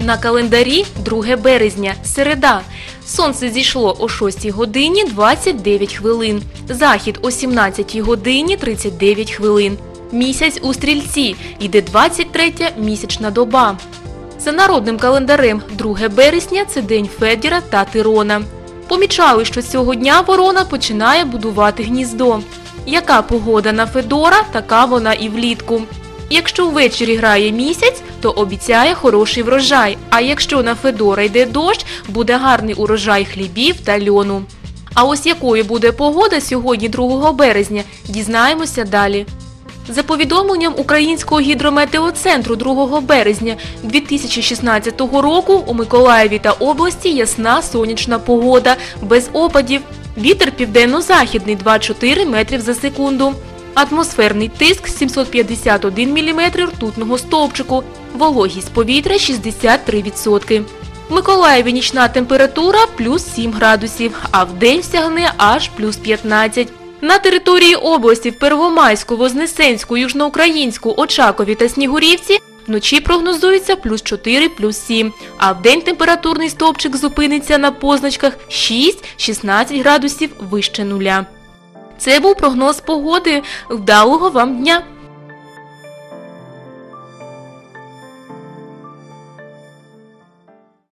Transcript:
На календарі 2 березня, середа. Сонце зійшло о 6 годині 29 хвилин. Захід о 17 годині 39 хвилин. Місяць у стрільці. Йде 23 місячна доба. За народним календарем 2 березня це день Федіра та Тирона. Помічали, що цього дня ворона починає будувати гніздо. Яка погода на Федора, така вона і влітку. Якщо ввечері грає місяць, то обіцяє хороший врожай. А якщо на Федора йде дощ, буде гарний урожай хлібів та льону. А ось якою буде погода сьогодні 2 березня, дізнаємося далі. За повідомленням Українського гідрометеоцентру 2 березня 2016 року у Миколаєві та області ясна сонячна погода без опадів. Вітер південно-західний 2,4 метрів за секунду. Атмосферний тиск 751 мм ртутного стовпчику. Вологість повітря 63%. В Миколаєві нічна температура плюс 7 градусів, а в день сягне аж плюс 15. На території області в Первомайську, Вознесенську, Южноукраїнську, Очакові та Снігурівці вночі прогнозується плюс 4, плюс 7, а в день температурний стовпчик зупиниться на позначках 6-16 градусів вище нуля. Це був прогноз погоди. Вдалого вам дня!